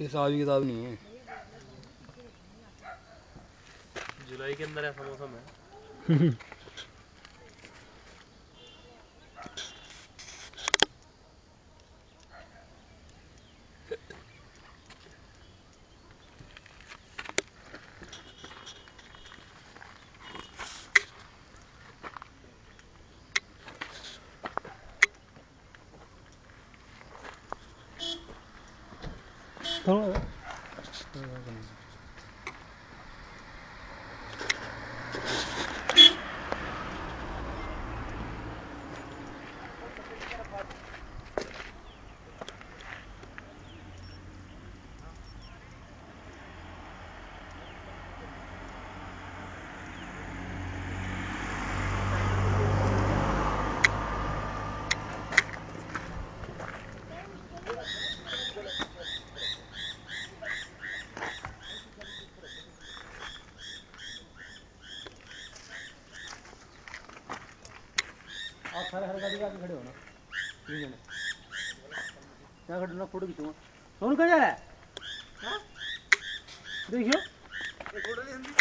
हिसाब किताब नहीं है। जुलाई के अंदर ऐसा मौसम है। Tamam. आप सारे हर गाड़ी आगे खड़े हो ना। तीन जने क्या खड़े ना, फ़ोटो खींचूँगा सोनू कहाँ जा रहा है? हाँ? देखियो। फ़ोटो नहीं